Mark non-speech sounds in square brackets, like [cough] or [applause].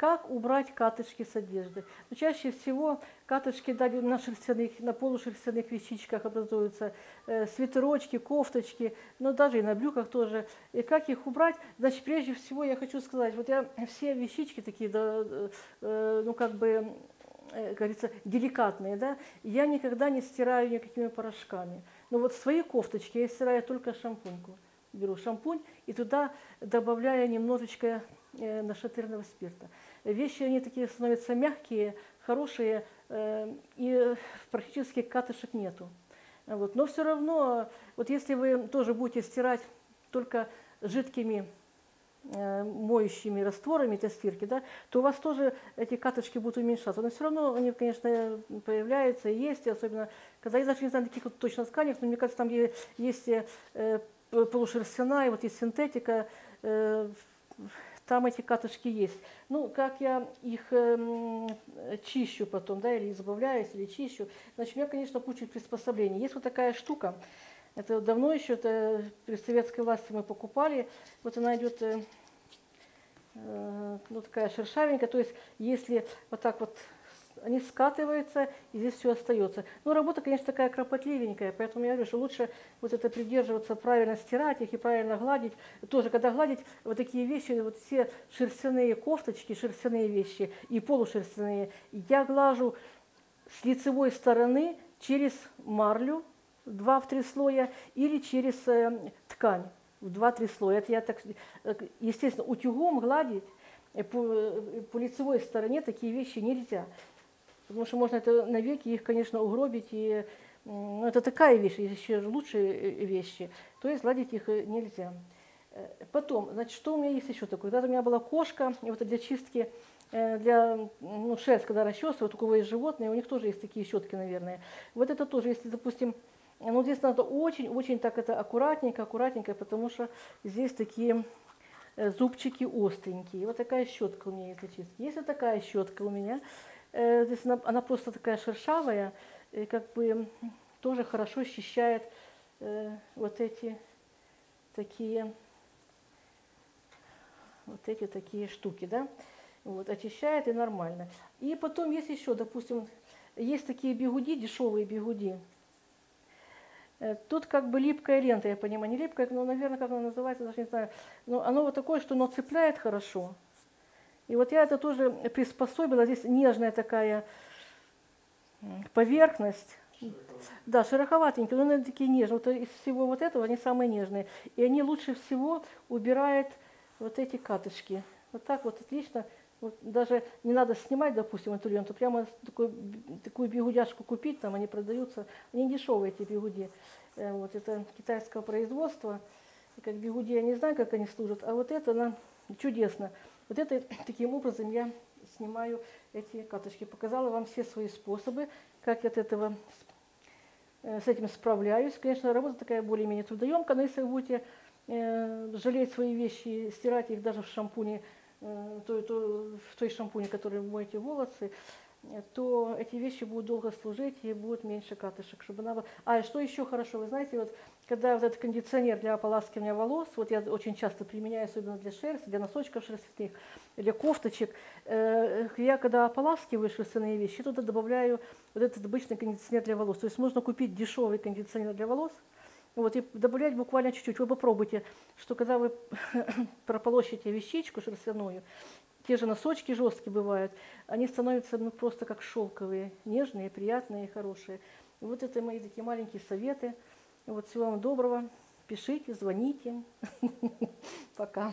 Как убрать катышки с одежды? Ну, чаще всего катышки да, на шерстяных, на полушерстяных вещичках образуются, э, свитерочки, кофточки, но даже и на брюках тоже. И как их убрать? Значит, прежде всего я хочу сказать, вот я все вещички такие, да, э, ну как бы, э, говорится, деликатные, да, я никогда не стираю никакими порошками. Но вот свои кофточки я стираю только шампуньку. Беру шампунь и туда добавляю немножечко э, нашатырного спирта. Вещи, они такие становятся мягкие, хорошие, э, и практически катышек нету. Вот. Но все равно, вот если вы тоже будете стирать только жидкими э, моющими растворами для стирки, да, то у вас тоже эти катышки будут уменьшаться. Но все равно они, конечно, появляются и есть, особенно, когда я даже не знаю таких вот точно тканях, но мне кажется, там есть полушерстяная, вот есть синтетика, там эти катышки есть. Ну, как я их э, чищу потом, да, или избавляюсь, или чищу, значит, у меня, конечно, куча приспособлений. Есть вот такая штука, это давно еще, это при советской власти мы покупали, вот она идет, э, э, ну, такая шершавенькая, то есть если вот так вот они скатываются, и здесь все остается. Но работа, конечно, такая кропотливенькая, поэтому я говорю, что лучше вот это придерживаться, правильно стирать их и правильно гладить. Тоже, когда гладить вот такие вещи, вот все шерстяные кофточки, шерстяные вещи и полушерстяные, я глажу с лицевой стороны через марлю, два в три слоя, или через э, ткань в два-три слоя. Это я так, э, естественно, утюгом гладить э, по, э, по лицевой стороне такие вещи нельзя. Потому что можно это навеки их, конечно, угробить. И, ну, это такая вещь, есть еще лучшие э, вещи. То есть гладить их э, нельзя. Э, потом, значит, что у меня есть еще такое? Когда у меня была кошка, и вот для чистки, для ну, шерсть, когда расчесывают, у кого есть животные, у них тоже есть такие щетки, наверное. Вот это тоже, если, допустим, ну, здесь надо очень-очень так это аккуратненько, аккуратненько, потому что здесь такие зубчики остренькие. Вот такая щетка у меня есть для чистки. Если такая щетка у меня, здесь она, она просто такая шершавая, и как бы тоже хорошо счищает э, вот эти такие вот эти такие штуки, да, вот, очищает и нормально. И потом есть еще, допустим, есть такие бегуди, дешевые бегуди. Э, тут как бы липкая лента, я понимаю, не липкая, но, наверное, как она называется, даже не знаю. Но оно вот такое, что оно цепляет хорошо. И вот я это тоже приспособила. Здесь нежная такая поверхность. Да, шероховатенькие, но они такие нежные. Вот из всего вот этого они самые нежные. И они лучше всего убирают вот эти катышки. Вот так вот отлично. Вот даже не надо снимать, допустим, эту ленту, прямо такую, такую бегудяшку купить, там они продаются. Они дешевые, эти бегуди. Э, вот это китайского производства. Как бегуди, я не знаю, как они служат, а вот это, она чудесно. Вот это таким образом я снимаю эти катышки. Показала вам все свои способы, как я от этого э, с этим справляюсь. Конечно, работа такая более-менее трудоемкая, но если вы будете э, жалеть свои вещи, стирать их даже в шампуне, э, то, то, в той шампуне, который вы моете волосы, то эти вещи будут долго служить и будет меньше катышек. Чтобы она... А, что еще хорошо, вы знаете, вот когда вот этот кондиционер для ополаскивания волос, вот я очень часто применяю, особенно для шерсти, для носочков шерстяных, для кофточек, э, я когда ополаскиваю шерстяные вещи, туда добавляю вот этот обычный кондиционер для волос. То есть можно купить дешевый кондиционер для волос, вот, и добавлять буквально чуть-чуть. Вы попробуйте, что когда вы [coughs] прополощите вещичку шерстяную, те же носочки жесткие бывают, они становятся ну, просто как шелковые, нежные, приятные, хорошие. И вот это мои такие маленькие советы. Вот всего вам доброго. Пишите, звоните. [laughs] Пока.